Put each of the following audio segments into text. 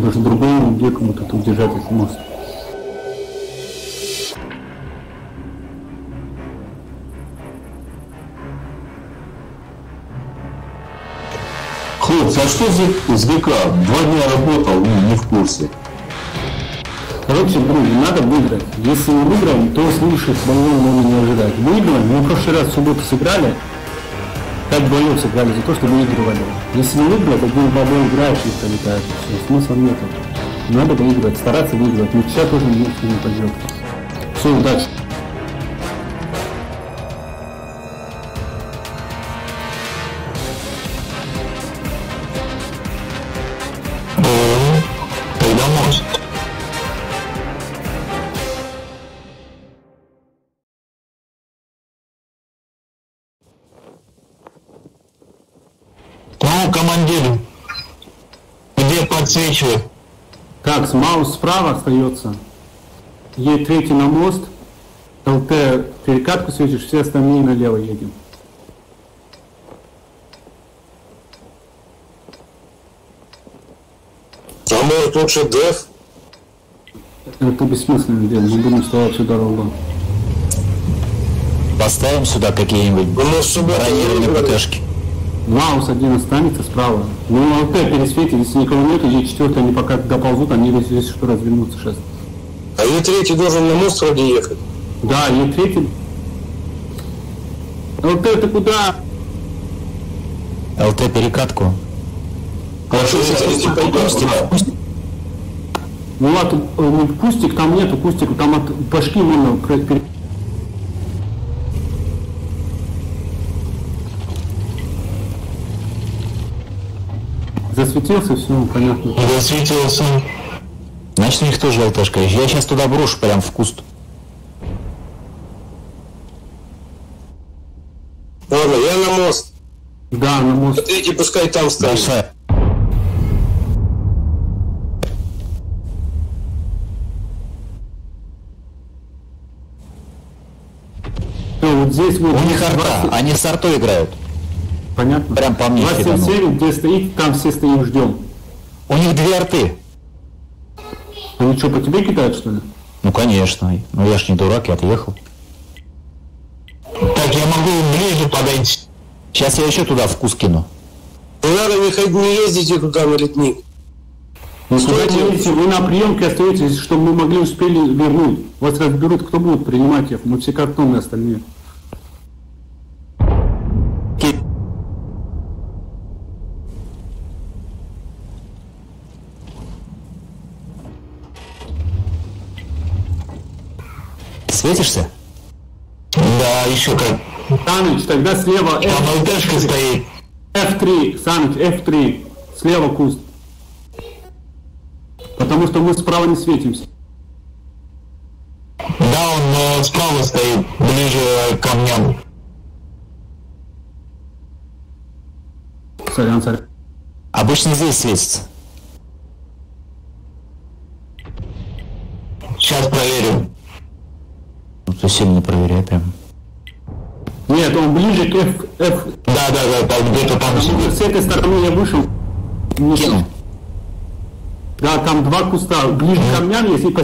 Потому что другому некому тут удержать этот мост. Хлопцы, а что за СГК? Два дня работал, ну, не в курсе. Короче, друг, надо выиграть. Если не выиграем, то слушать можно не ожидать. Выиграем, мы в прошлый раз в субботу сыграли, пять боев сыграли за то, что выигрывали. Если не выиграть, один бобой играешь и пролетаешь. Все, смысла нет. Надо выигрывать, стараться выигрывать. Но сейчас тоже не пойдет. Все, удачи. Ну, командир, где подсвечивать? Так, с маус справа остается. Е третий на мост. ЛТ перекатку светишь, все остальные налево едем. А может лучше деф? Это бессмысленно дело, не будем вставать всю дорогу. Поставим сюда какие-нибудь бронированные ПТшки. Маус один останется справа. Ну, ЛТ пересветит, если никого нет, Е четвертый они пока доползут, они если, что развернутся сейчас. А Е третий должен на мост вроде ехать. Да, Е третий. ЛТ, ты куда? ЛТ перекатку. Хорошо, пойдет. Ну ладно, э, ну, кустик там нету, кустик там от башки можно пр- Засветился, все, понятно. Засветился. Значит, у них тоже ЛТшка. Я сейчас туда брошу прям в куст. Ладно, я на мост. Да, на мост. А третий пускай там. Дальше. Всё, вот здесь вот. У них арта. 20 Они с артой играют. Понятно. Прям по мне 27, где стоит, там все стоим, ждем. У них две арты. Они что, по тебе кидают, что ли? Ну, конечно. Ну, я ж не дурак, я отъехал. Так, я могу ближе подойти. Сейчас я еще туда в куст кину. Не надо не, ходить, не ездите туда на летник. Куда Стойте. вы на приемке остаетесь, чтобы мы могли успели вернуть. Вас разберут, кто будет принимать их. Мы все картонные остальные. Светишься? Да, еще как. Саныч, тогда слева Там F, ЛТшка стоит. F3, Саныч, F3, слева куст. Потому что мы справа не светимся. Да, он э, справа стоит, ближе э, к камням. Сорян, сорян. Обычно здесь светится. Сейчас проверим. Ну, ты сильно не проверяй прям. Нет, он ближе к F, F. Да, да, да, там где-то там сидит. с этой стороны я вышел. Не- Кину. Да, там два куста. Ближе к камням, если по...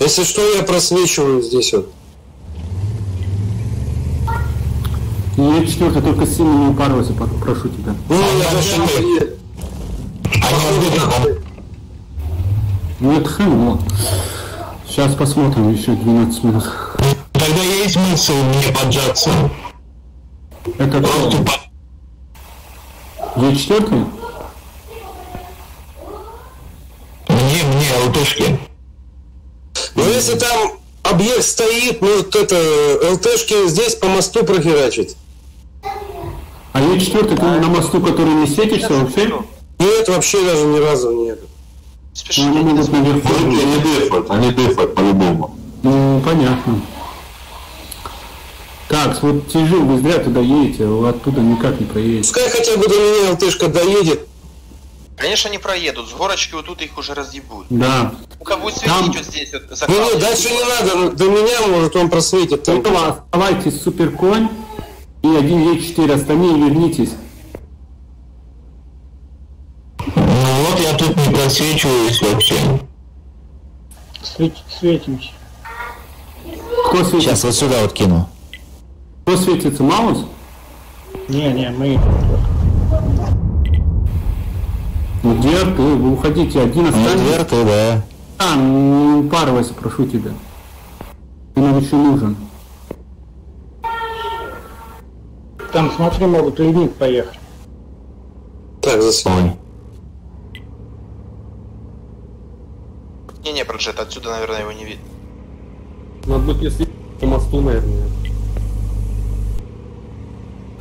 Если что, я просвечиваю здесь вот. Я четвертый, только сильно не упарывайся, прошу тебя. Ну, я даже не... Они. Ну это хм, Сейчас посмотрим, еще 12 минут. Тогда есть смысл мне поджаться. Это Просто кто? по- Е четвертый? мне, мне, ЛТшки. Но если там объект стоит, ну вот это ЛТшки здесь по мосту прохерачить. А Е четвертый, ты на мосту, который не светишься вообще? Нет, вообще даже ни разу нет. Ну, они могут наверху. Они дефают, они дефают по-любому. Ну, понятно. Так, вот тяжи, вы зря туда едете, вы оттуда никак не проедете. Пускай хотя бы до меня ЛТшка доедет. Конечно, не проедут. С горочки вот тут их уже разъебут. Да. У кого будет Там- светить вот здесь вот за Ну дальше не надо, до меня, может, он просветит там. Оставайтесь суперконь и один Е4, остальные вернитесь. Просвечиваюсь вообще. Свет- Светимся. Кто светится? Сейчас вот сюда вот кину. Кто светится? Маус? Не-не, мы... Ну, где ты? Вы уходите, один Ну, останется. дверь ты, да. А, не упарывайся, прошу тебя. Ты нам еще нужен. Там, смотри, могут ледник поехать. Так, засвой. Ой. Не-не, Проджет, отсюда, наверное, его не видно. Надо будет, если по мосту, наверное.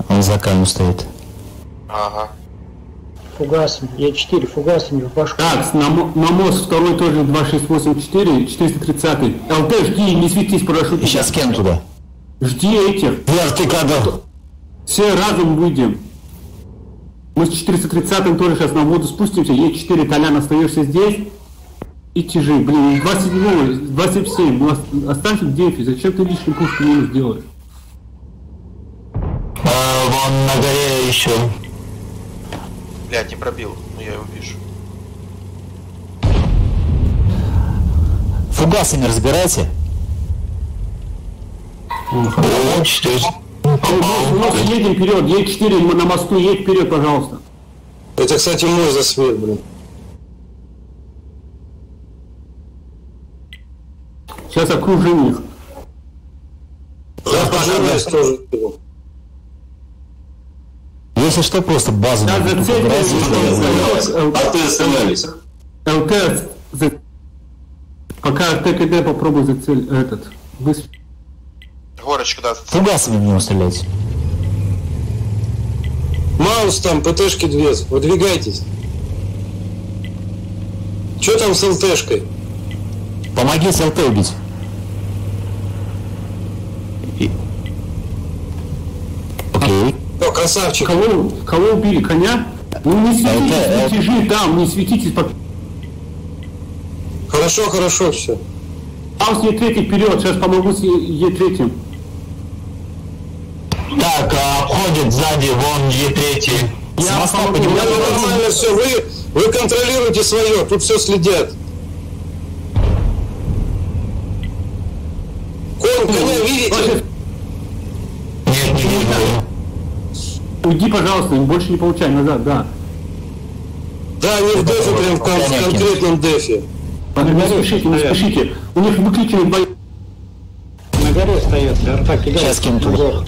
Он за камнем стоит. Ага. Фугасами. Е4 фугасами в башку. Так, на, на мост второй тоже 2684, 430. ЛТ, жди, не светись, прошу И тебя. сейчас кину туда. Жди этих. Вер, ты когда? Все разом выйдем. Мы с 430 тоже сейчас на воду спустимся. Е4, Толян, остаешься здесь. И тяжи, блин, 27, 27, ну ос- останься в дефе. Зачем ты лишний пушку минус делаешь? А, вон на горе еще. Блядь, не пробил. Ну я его вижу. Фугасами разбирайте. О, едем вперед, Е4 мы на мосту, едь вперед, пожалуйста. Это, кстати, мой засвет, блин. Сейчас окружим их. Я пожираюсь тоже. Если что, просто базу зацепим. убрать. А. ЛТ, за- пока ТКД попробуй зацель этот. Выс- Горочку, да. Фугасами в него стрелять. Маус там, ПТшки две, выдвигайтесь. Че там с ЛТшкой? Помогите ЛТ убить. Окей. О, красавчик. Кого, кого убили? Коня? Ну не светитесь, Это- тяжи там, не светитесь. пока- Хорошо, хорошо, все. Маус Е3 вперед, сейчас помогу с Е3. Так, а, обходит сзади, вон Е3. С Я моста помогу. Ну, нормально все, вы, вы контролируете свое, тут все следят. Конь, коня видите? Вася, Нет, не вижу. Уйди, пожалуйста, больше не получай назад, да. Да, они в дефе, прям в кон- в конкретном дефе. Не спешите, не спешите. У них выключены бои. На горе стоят, арта кидает. Сейчас кину.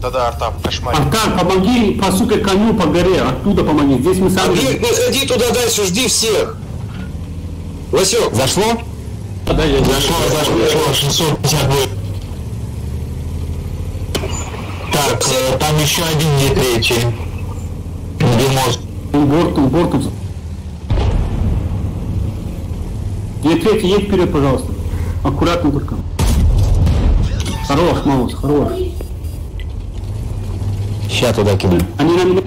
Да-да, Артап, кошмарик. Артан, помоги по сука коню по горе, оттуда помоги. Здесь мы сами. Объект, не ходи туда дальше, жди всех. Васек, Зашло? Да, я Зашло, зашло, зашло, 650 будет. Так, там еще один Е3. Где мост? Борту, борту. Е3, едь вперед, пожалуйста. Аккуратно только. Хорош, Маус, хорош. Ща туда кину. Они на меня...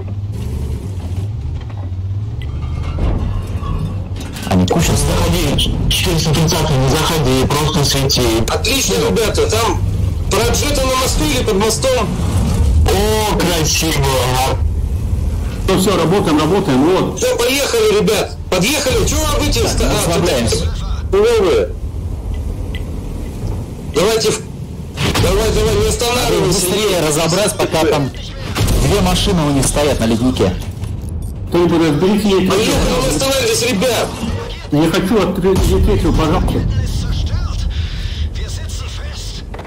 Они стоят. Заходи, 430 не заходи, просто свети. отлично, ребята, там проджета на мосту или под мостом? О, красиво. Ну все, работаем, работаем, вот. Все, поехали, ребят. Подъехали, чего вы а, расслабляемся. Новые. Давайте, в- давай, давай, не останавливайся. Быстрее разобрать, пока там две машины у них стоят на леднике. Кто-нибудь разберите Е3. Поехали, не останавливайтесь, ребят. Я хочу открыть Е3, пожалуйста.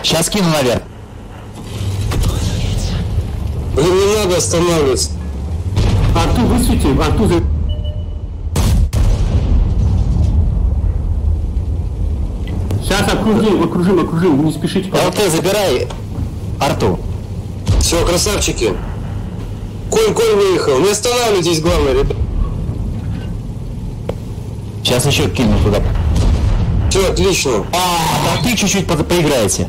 Сейчас кину наверх. Блин, не надо останавливаться. Арту высвети, Арту за... Сейчас окружим, окружим, окружим, не спешите. ЛТ забирай арту. Все, красавчики. Конь, конь выехал. Не останавливайтесь, главное, ребят. Сейчас еще кину туда. Все, отлично. А ты чуть-чуть по- поиграете.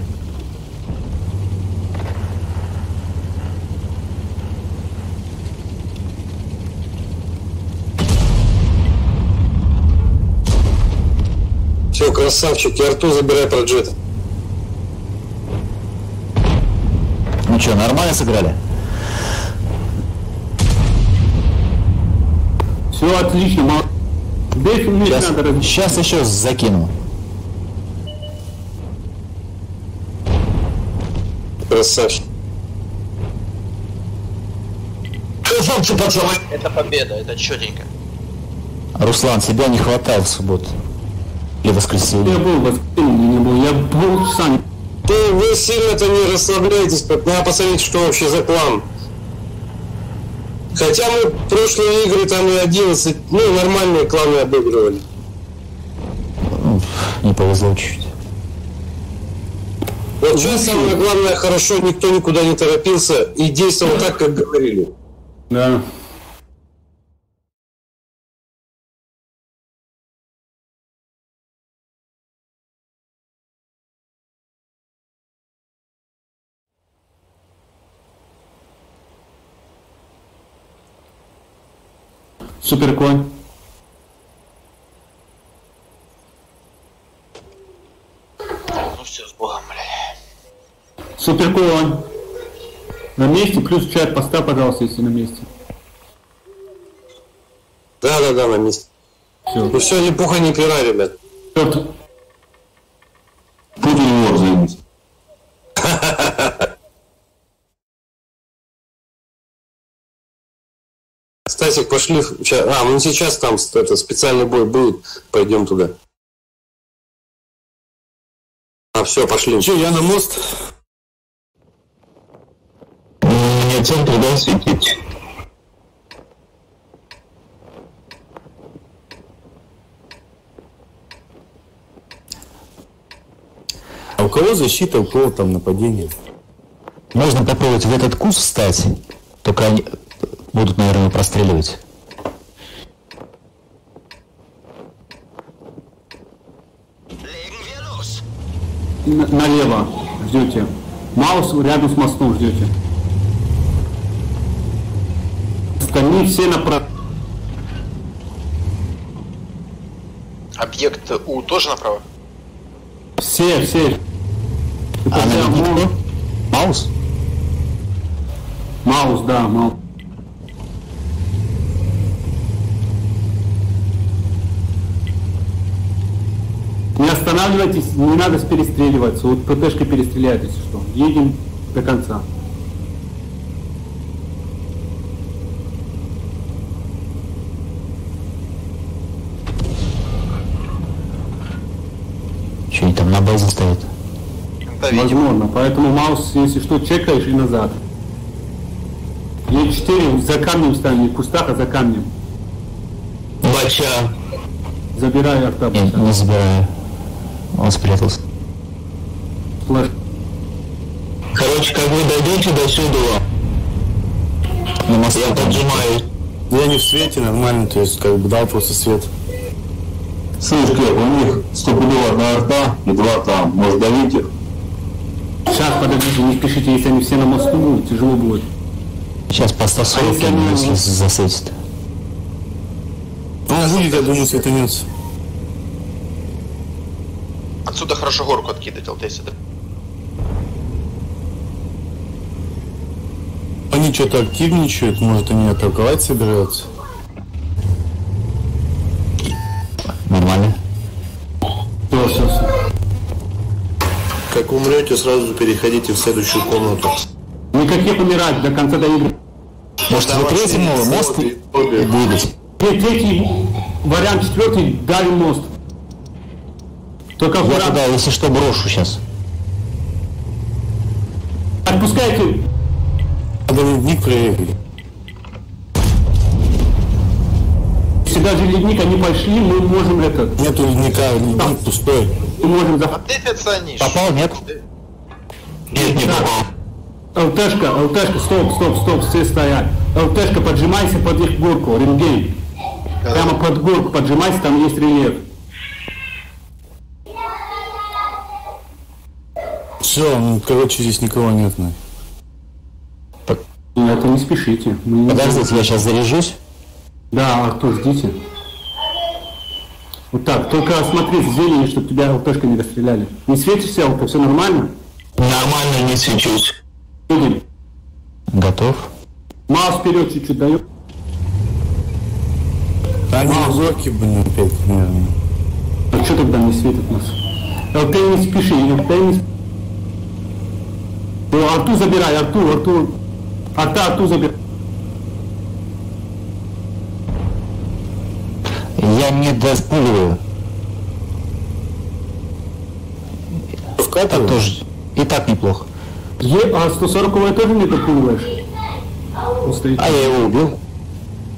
Все, красавчики. Арту забирай проджета. Ну что, нормально сыграли? Все отлично, мол- Здесь уметь Сейчас, надо сейчас еще закину. Красавчик. Пацаны. Это победа, это четенько. Руслан, тебя не хватало в субботу. Или воскресенье. Я был в воскресенье, не был. Я полчаса не Ты, вы сильно-то не расслабляйтесь, надо посмотреть, что вообще за клан. Хотя мы прошлые игры там и 11, ну, нормальные кланы обыгрывали. Ну, не повезло чуть-чуть. Вот сейчас самое главное, хорошо, никто никуда не торопился и действовал так, как говорили. Да. Супер конь. Ну все, с Богом, бля. Супер конь. На месте, плюс чат поставь, пожалуйста, если на месте. Да-да-да, на месте. Все. Ну все, ни пуха, ни пера, ребят. Путин Стасик, пошли. А, ну сейчас там это, специальный бой будет. Пойдем туда. А, все, пошли. Че, я на мост? Мне центр, да, светить? А у кого защита, у кого там нападение? Можно попробовать в этот куст встать, только они будут, наверное, простреливать. Н- налево ждете. Маус рядом с мостом ждете. Остальные все направо. Объект У тоже направо? Все, все. А кто? Маус? Маус, да, маус. Не останавливайтесь, не надо перестреливаться. Вот ПТшка перестреляет, если что. Едем до конца. Что они там на базе стоят? Возможно. Поэтому маус, если что, чекаешь и назад. Е4 за камнем ставим, не в кустах, а за камнем. Бача. Забираю Не, автобус. не забираю. Он спрятался. Короче, как вы дойдете до сюда, На мосту я поджимаю. Я не в свете, нормально, то есть как бы дал просто свет. Слышь, Глеб, у них стопудово одна арта и два там. Может давить их? Сейчас, подождите, не спешите, если они все на мосту будут, тяжело будет. Сейчас по 140 А если они- если засветит. Он будет, я думаю, светанется. Отсюда хорошо горку откидывать, ЛТС. да? Они что-то активничают, может они атаковать собираются. Нормально. Все, все, все. Как умрете, сразу переходите в следующую комнату. Никаких умирать до конца до игры. Может, вы третьему мост? Тре- Третий вариант, четвертый, давим мост. Только Я туда, если что, брошу сейчас. Отпускайте. Надо ледник проверить. Если даже ледник, они пошли, мы можем это, Нету ледника, ледник пустой. мы можем за... Отдефятся они. Попал, нет? Нет, не попал. ЛТшка, ЛТшка, стоп, стоп, стоп, все стоят. ЛТшка, поджимайся под их горку, рингейм. Прямо под горку поджимайся, там есть рельеф. Все, ну, короче, здесь никого нет. Ну. Ну, это не спешите. Мы не- Подождите, я сейчас заряжусь. Да, Артур, ждите. Вот так, только смотри с зелени, чтобы тебя ЛТшка не расстреляли. Не светишься, ЛТ, все нормально? Нормально не свечусь. Будем. Готов. Маус вперед чуть-чуть даю. Да они на горке, блин, опять, наверное. А что тогда не светит нас? ЛТ не спеши, ЛТ не спеши. О, Арту забирай, Арту, Арту. Арта, Арту забирай. Я не доспуливаю. Так тоже. И так неплохо. Е, а 140 тоже не стоит. А я его убил.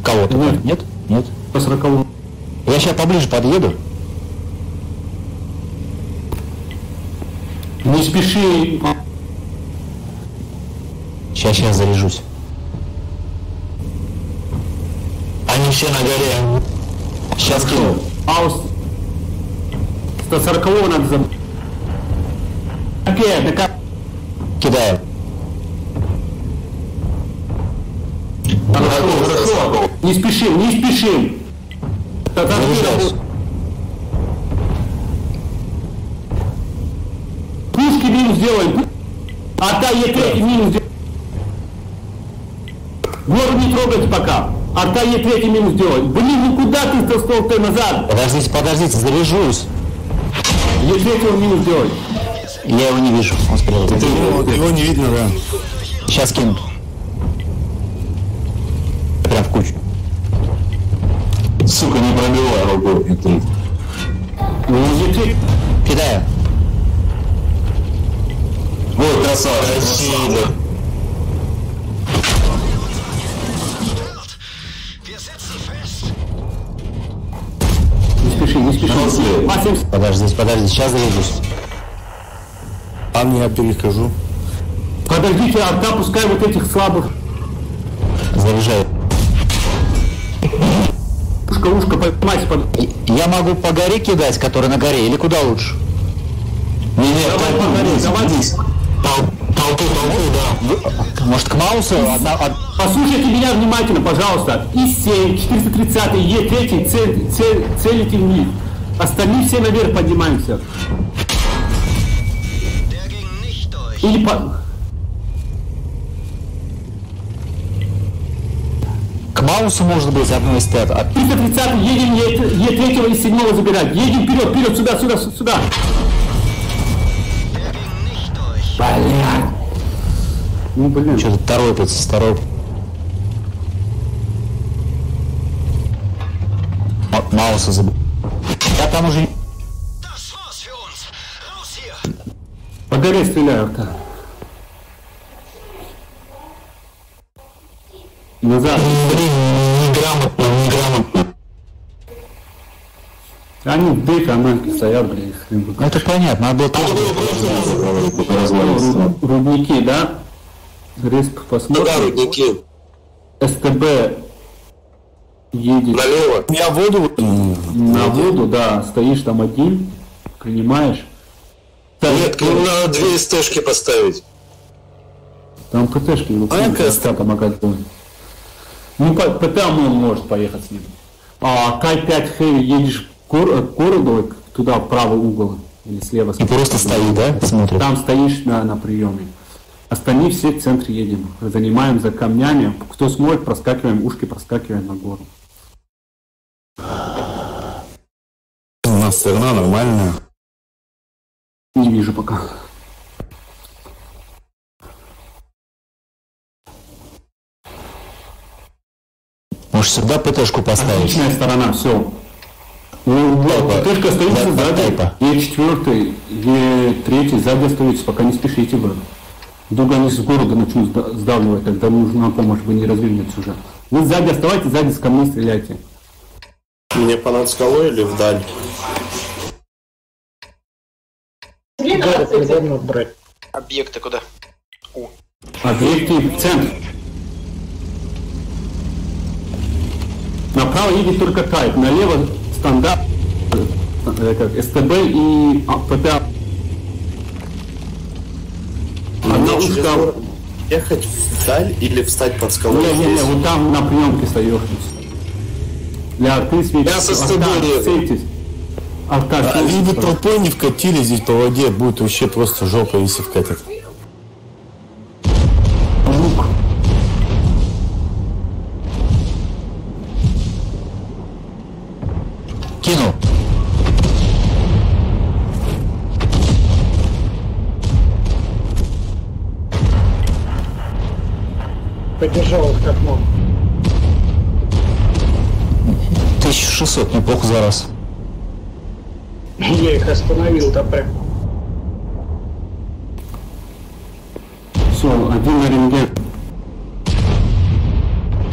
Кого-то? Нет. Нет? Нет? 140 Я сейчас поближе подъеду. Не спеши. Сейчас, сейчас заряжусь. Они все на горе. Сейчас кину. Аус. 140 надо забрать. Окей, да как? Кидаю. Хорошо, хорошо. Не спешим, не спешим. Заряжаюсь. Пушки минус сделаем. А та Е3 минус сделаем. Гору не трогайте пока. А та Е3 минус делаем. Блин, ну куда ты стол ты назад? Подождите, подождите, заряжусь. Е3 минус делай. Я его не вижу. Он спрятался. Его, его не видно, да. Сейчас кинут. Прям в кучу. Сука, не пробивай рукой. Это... Ну, Е3. Кидаю. Вот, красавчик. красавчик. Не спеши, не спеши. После. По 70. Подождите, подождите, сейчас заряжусь. А я перехожу. Подождите, арта пускай вот этих слабых. Заряжаю. Ушко, ушко, поймайте под... Я могу по горе кидать, который на горе, или куда лучше? Не, не, Давай по горе, давай. вниз. Может к Маусу? Одна, од- Послушайте меня внимательно, пожалуйста. И-7, 430, Е3, цель, цель, целите в них. Остальные все наверх поднимаемся. Или по... К Маусу может быть одно из. А 330 едем Е3 и 7 забирать. Едем вперед, вперед, сюда, сюда, сюда. Блин. Ну, блин. Что-то торопится, торопится. Ма- Мауса забыл. Я там уже... По горе стреляю. да. Назад. Блин, неграмотно, неграмотно. Они в дыхе, а стоят, блин. Ну это понятно, надо было тоже... Рудники, да? Риск Да, посмотрим. СТБ едет Налево. Я воду... на воду, да, стоишь там один, принимаешь. Нет, к надо две СТшки поставить. Там ПТшки его А я КСТ помогать будет. Ну, по- ПТ он может поехать с ним. А К5 Хэви едешь к гор- к городу, туда в правый угол или слева. И просто стоит, да, смотрит. Там стоишь на, на приеме. Остальные все в центр едем. Занимаем за камнями. Кто сможет, проскакиваем, ушки проскакиваем на гору. У нас сторона нормальная. Не вижу пока. Может сюда ПТшку поставить? Отличная сторона, все. ПТшка остается Да, сзади. тайпа. Е4, Е3 сзади остаются, пока не спешите вы. Вдруг они с города начнут сда- сдавливать, тогда нужна помощь, вы не развернетесь уже. Вы сзади оставайтесь, сзади с камней стреляйте. Мне по над скалой или вдаль? Брать. Объекты куда? Объекты в центр. Направо едет только тайп, налево стандарт, э, как СТБ и а, ПТА. Ушка. город ехать вдаль или встать под скалой Не-не-не, здесь? вот там на приемке стоишь. Для арты светите. Я со светитесь. Арта, А бы пожалуйста. толпой не вкатили здесь по воде, будет вообще просто жопа, если вкатят. Поддержал их как мог. 1600, неплохо за раз. Я их остановил там прям. Все, один на рентген.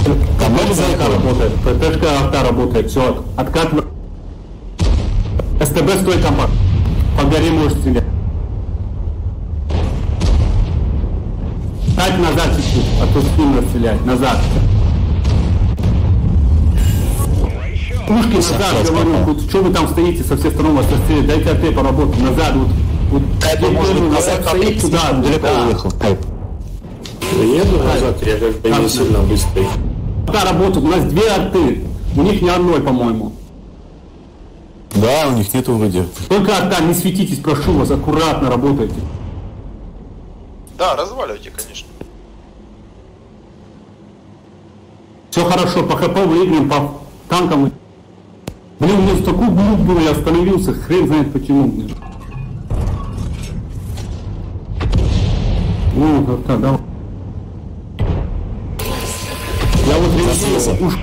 Много ПТшка заехало? работает, ПТшка авто работает, все, откат. СТБ стой компакт. По горе можешь стрелять. Стать назад а то спину стрелять, назад. Пушки назад, говорю, вот что вы там стоите со всех сторон вас расстрелять, дайте АТ поработать, назад, вот. Вот, Кайпа, я может быть, назад стоит туда, далеко да. уехал. Кайп. Еду назад, я как бы не сильно быстрый. Пока работают, у нас две арты, у них ни одной, по-моему. Да, у них нету вроде. Только арта, не светитесь, прошу вас, аккуратно работайте. Да, разваливайте, конечно. Все хорошо, по ХП выиграем, по танкам. Блин, у меня такой глюк я остановился, хрен знает почему. Ну, арта, давай. Я вот реагирую, уж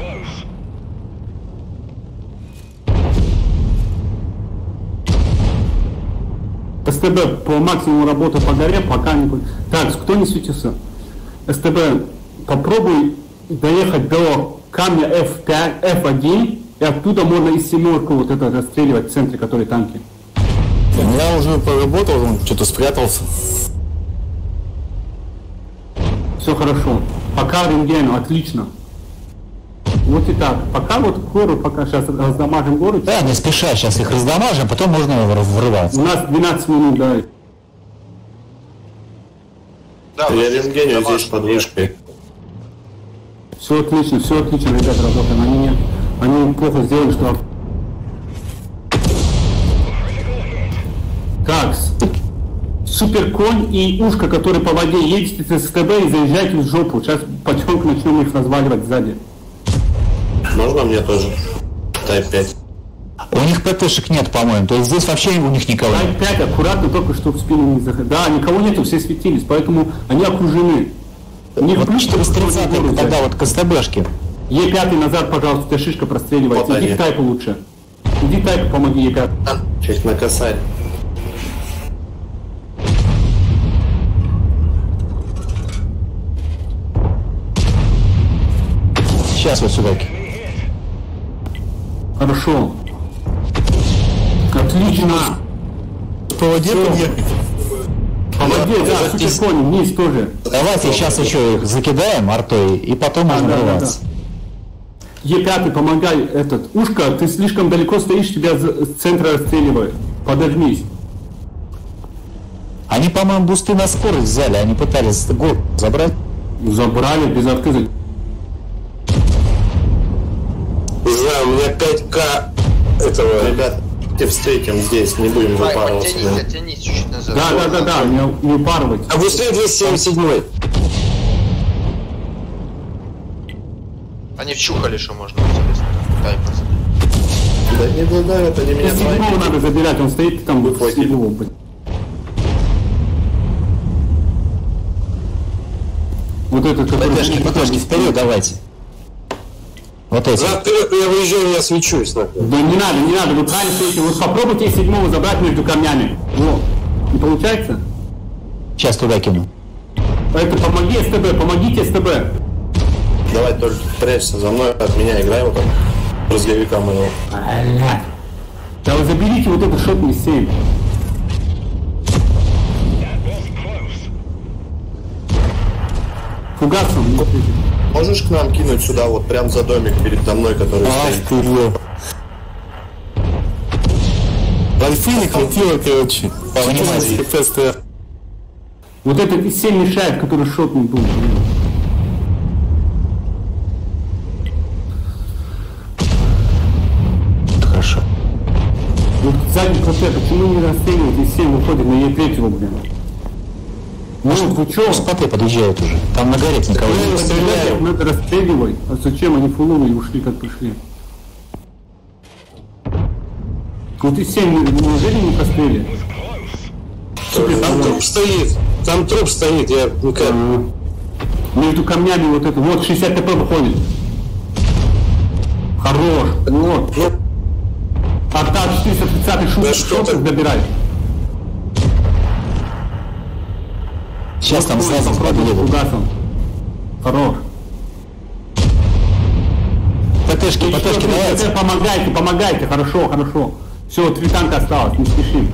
СТБ по максимуму работы по горе, пока не... Так, кто не светится? СТБ, попробуй доехать до камня F5, F1, и оттуда можно из семерку вот это расстреливать в центре, который танки. Я уже поработал, он что-то спрятался. Все хорошо. Пока рентген, отлично. Вот и так. Пока вот гору, пока сейчас раздамажим гору. Да, не спеша, сейчас их раздамажим, потом можно вр- врываться. У нас 12 минут, да. Да, Я здесь рентгеню здесь под вышкой. Все отлично, все отлично, ребята, работаем. Они, не- они плохо сделали, что... Так, с- суперконь и ушка, который по воде едете с СТБ и заезжайте в жопу. Сейчас потихоньку начнем их разваливать сзади. Можно мне тоже? Type 5. У них ПТшек нет, по-моему. То есть здесь вообще у них никого нет. Дай 5, аккуратно, только что в спину не заходить. Да, никого нету, все светились, поэтому они окружены. Не Вот 430 это тогда вот к СТБшке. Е5 назад, пожалуйста, тебя шишка простреливает. Вот Иди они. к тайпу лучше. Иди к тайпу, помоги Е5. Чуть на косарь. Сейчас вот сюда. Хорошо. Отлично. По воде подъехать. Да, суперконь, вниз тоже. Давайте сейчас еще их закидаем артой, и потом можно да, да, врываться. Е5, помогай, этот. Ушка, ты слишком далеко стоишь, тебя с центра расстреливают. Подожмись. Они, по-моему, бусты на скорость взяли, они пытались гор забрать. Забрали без отказа. Не знаю, у меня 5к этого... Ребят, те встретим здесь, не будем Давай, выпарываться. подтянись, оттянись чуть-чуть назад. Да, да, да, да, не, не упарывать. А быстрее 277 Они вчухали, что можно, соответственно. Дай. Да не додавят они меня Седьмого надо забирать, он стоит там, Выхватить. седьмого, блин. Вот этот, который... ПТшки, ПТшки, вперед давайте. Вот эти. За вперед я выезжаю, я свечусь. нахуй. Да не надо, не надо, вы правильно стоите. Вот попробуйте седьмого забрать между камнями. Во. Не получается? Сейчас туда кину. Это помоги СТБ, помогите СТБ. Давай только прячься за мной, от меня играй вот так. Разговика моего. Да вы заберите вот этот шотный 7. Фугасом. Можешь к нам кинуть сюда, вот прям за домик передо мной, который Ах стоит? ты, лё. Альфы не хватило, короче. Внимание. 14 ПСТ. Вот этот 7 мешает, который шотный был. Хорошо. Вот задний КТ, почему не расстреливаете 7 выходит на Е3, блин? Ну, вы чё? Споты подъезжают уже. Там на горе никого Ну, нет. стреляют, надо расстреливать. А зачем они фуловые и ушли, как пришли? Вот и 7 неужели не пострели? Там труп стоит. Там труп стоит, я никак... Между камнями вот это. Вот 60 ТП выходит. Хорош. Вот. Ну, Арта 430 шут, Да что шут ты? Сейчас там сразу попробуй подъедут. фугасом. Хорош. ПТшки, ПТшки, давайте. Помогайте, помогайте. Хорошо, хорошо. Все, три танка осталось, не спешим.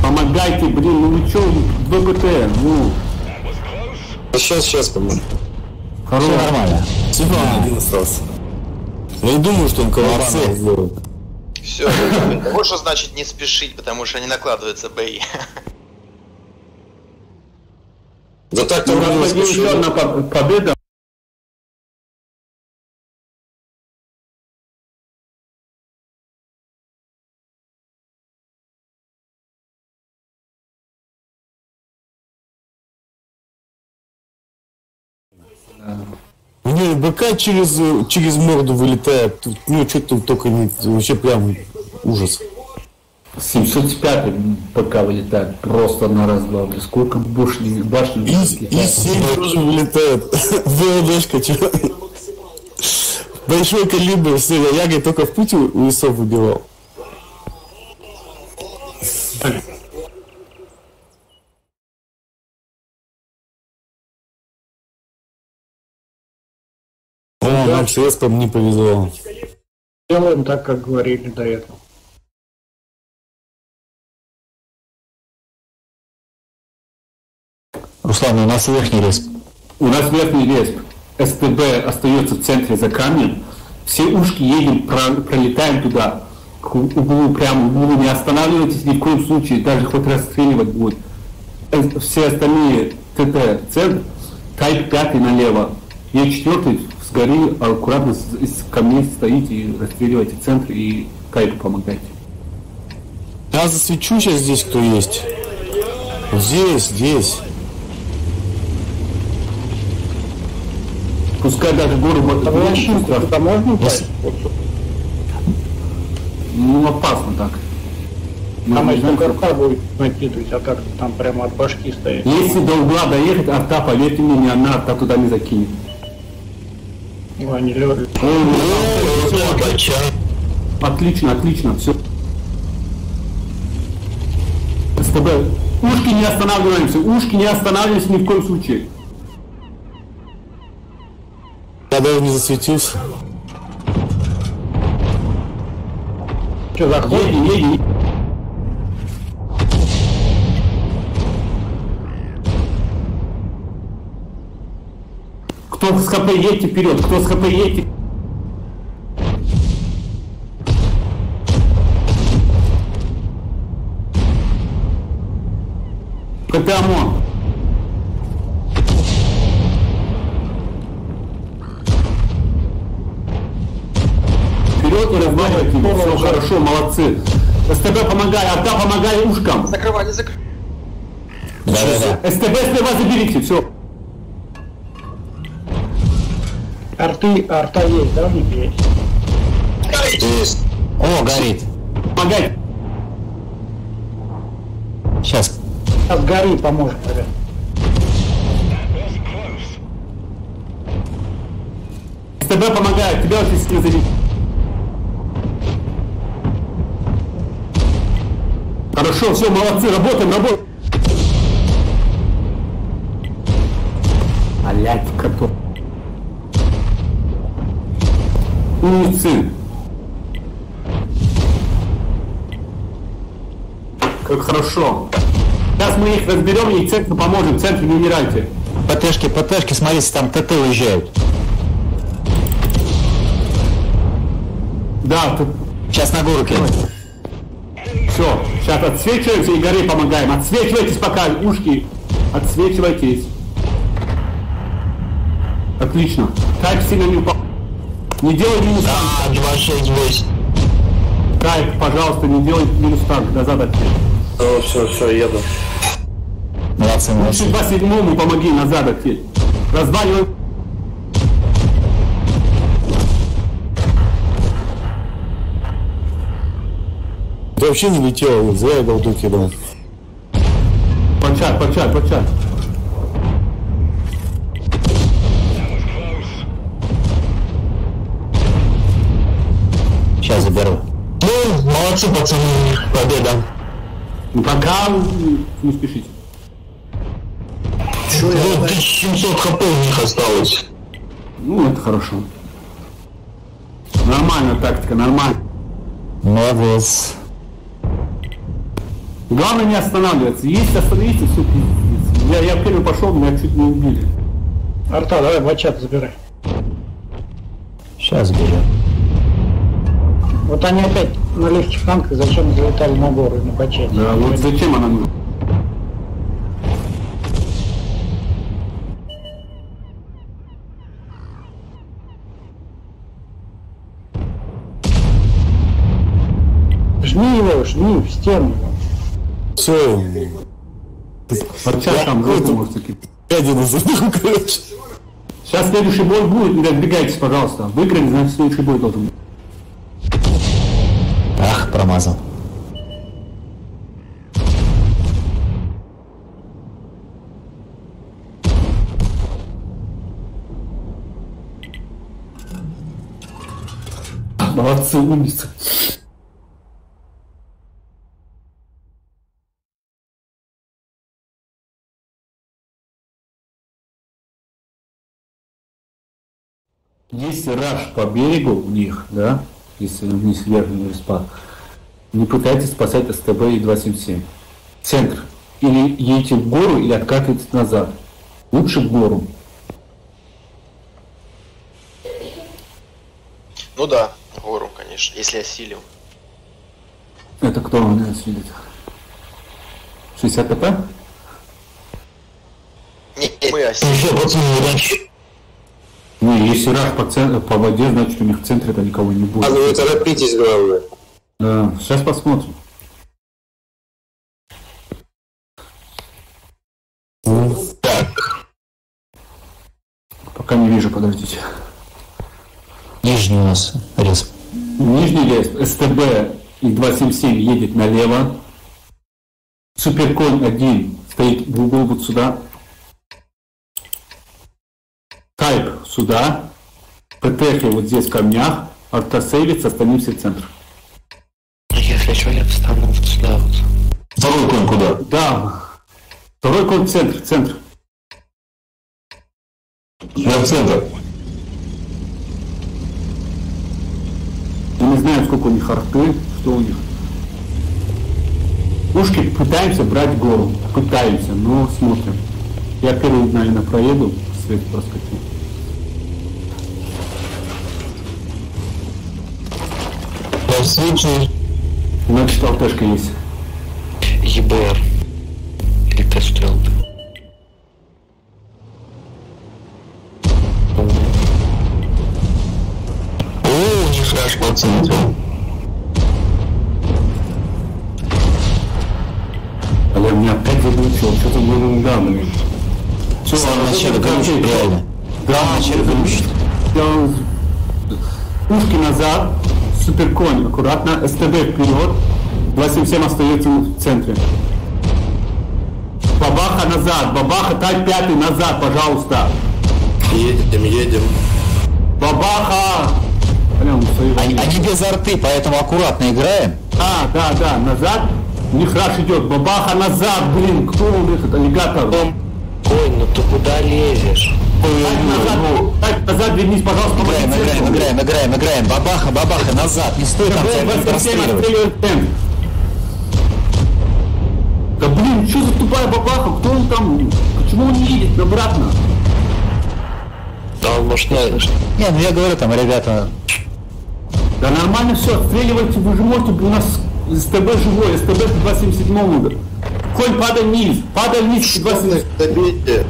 Помогайте, блин, ну вы чё, ВПТ, ну, сейчас, сейчас, по-моему. хорош. Все нормально. Степан один остался. Я не думаю, что он сделает. Все, вот что значит не спешить, потому что не накладываются бои. Да так-то еще одна победа. БК через, э, через морду вылетает. Тут, Ну, что-то только не... Вообще прям ужас. 705 пока вылетает просто на раз-два. Сколько башни, башни И, вылетает. и 7 тоже вылетает. ВЛДшка, чё? Большой калибр, все, я, только в пути у ИСов выбивал. Нам не повезло. Делаем так, как говорили до этого. Руслан, у нас верхний риск. У нас верхний респ. СТБ остается в центре за камнем. Все ушки едем, про- пролетаем туда. К углу, прямо углу. Не останавливайтесь ни в коем случае, даже хоть расстреливать будет. Э, Все остальные ТТ центр, тайп 5 налево. Е4 с горы аккуратно с- из камней стоите и расстреливайте центр и тайпу помогайте. Я засвечу сейчас здесь, кто есть. Здесь, здесь. Пускай даже гору будет А лощинку туда можно упасть? Ну, опасно так. Там Мы если знаем, КРК будет накидывать, а как там прямо от башки стоит. Если до угла доехать, арта, поверьте мне, ни одна арта туда не закинет. Отлично, отлично, все. СТБ, ушки не останавливаемся, ушки не останавливаемся ни в коем случае. Я даже не засветился. Что, заходит? Едем, едем. Кто с ХП едьте вперед, кто с ХП едьте. КТ ОМОН. Вперед и размахивайте. Все хорошо, молодцы. СТБ помогай, арта помогай ушкам. Закрывали, закрывали. Да-да-да. СТБ слева заберите, все. Арты, арта есть, да, в них есть? Есть. О, горит. Помогай. Сейчас. От горы поможет, ребят. СТБ помогает, тебя очень сильно забить. Хорошо, все, молодцы, работаем, работаем. Блять, котов. Умницы. Как хорошо. Сейчас мы их разберем и центру поможем. Центр не умирайте. ПТшки, ПТшки, смотрите, там ТТ уезжают. Да, тут Сейчас на гору кинут. Все, сейчас отсвечиваемся и горы помогаем. Отсвечивайтесь пока, ушки. Отсвечивайтесь. Отлично. Тайп сильно не упал. Не делай минус танк. А, 268. Тайп, пожалуйста, не делай минус танк. Назад отсечь. Ну, Все, все, еду. Молодцы, молодцы. 27 помоги назад отсечь. Разваливай. Да вообще не летел, зря я голду кидал. Почат, почат, почат. Сейчас заберу. Ну, молодцы, пацаны, победа. Пока не спешите. Вот 1700 хп у них осталось. Ну, это хорошо. Нормальная тактика, нормально. Молодец. Главное не останавливаться. Есть остановиться, все пиздец. Я, я первый пошел, меня чуть не убили. Арта, давай бачат забирай. Сейчас берем. Вот они опять на легких танках зачем залетали на горы, на бачате. Да, вот зачем она нужна? Жми его, жми в стену. Все, Подчас там таки. гадина заберу, короче. Сейчас следующий бой будет, не разбегайтесь, пожалуйста. Выиграли, значит следующий бой должен быть. Промазал. Молодцы, умницы. Если раш по берегу у них, да, если вниз вверх не спад, не пытайтесь спасать СТБ и 277. Центр. Или едете в гору, или откатывайтесь назад. Лучше в гору. Ну да, гору, конечно, если осилим. Это кто у нас видит? 60 ТП? Не, мы осилим. Удачи. Ну, если раш по, цен- по воде, значит у них в центре-то никого не будет. А ну не торопитесь, главное. Сейчас посмотрим. Так, Пока не вижу, подождите. Нижний у нас рез. Нижний лес, СТБ и 277 едет налево. Суперконь 1 стоит в углу вот сюда. Тайп сюда. ПТХ вот здесь в камнях. Автосейвится, остановимся в центр. Второй конь куда? Да. Второй конь центр, центр. Я в центр. Мы не знаем, сколько у них арты, что у них. Пушки пытаемся брать гору. Пытаемся, но смотрим. Я первый, наверное, проеду, свет проскочил. на случай. Значит, алтешка есть. ЕБР. Или Т-стрел. О, у них раш по центру. Але меня опять заглючило, что-то было недавно. Все, Самое начало глючит, реально. Да, начале глючит. Я- Пушки назад, суперконь аккуратно, СТБ вперед, 277 остается в центре. Бабаха назад, бабаха, тай пятый назад, пожалуйста. Едем, едем. Бабаха! Он свои Они, они без арты, поэтому аккуратно играем. А, да, да, назад. У них раш идет. Бабаха назад, блин, кто он этот аллигатор? Конь, ну ты куда лезешь? Так, назад, так, назад вернись, пожалуйста, Играем, играем, играем, играем, играем. Бабаха, бабаха, назад. Не стой там, тебя будут Да блин, что за тупая бабаха? Кто он там? Почему он не едет обратно? Да он может не. Не, ну я говорю, там, ребята, Да нормально все, отстреливайте, вы же можете, у нас СТБ живой, СТБ к 277 Конь, падай вниз, падай вниз к 277 Добейте.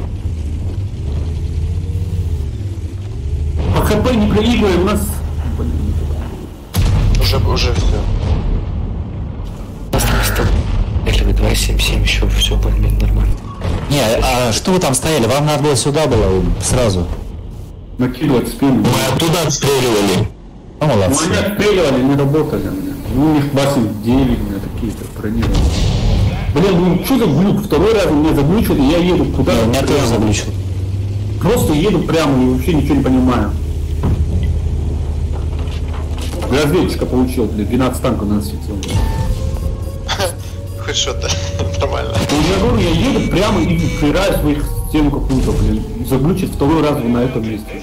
По ХП не проигрываем, у нас... Уже, уже все. Вы 277 еще все более-менее нормально. Не, а что вы там стояли? Вам надо было сюда было сразу. Накидывать спину. Мы оттуда отстреливали. Ну, Ну молодцы. они отстреливали, не работали. Ну, у них 29, у меня такие-то бронированные. Блин, ну что за глюк? Второй раз меня заглючил, и я еду куда У меня тоже заглючил. Просто еду прямо и вообще ничего не понимаю. Разведчика получил, блин, 12 танков на светил. Хоть что-то. Нормально. Я говорю, я еду прямо и впираю своих стену какую-то, блин. Заглючит второй раз на этом месте.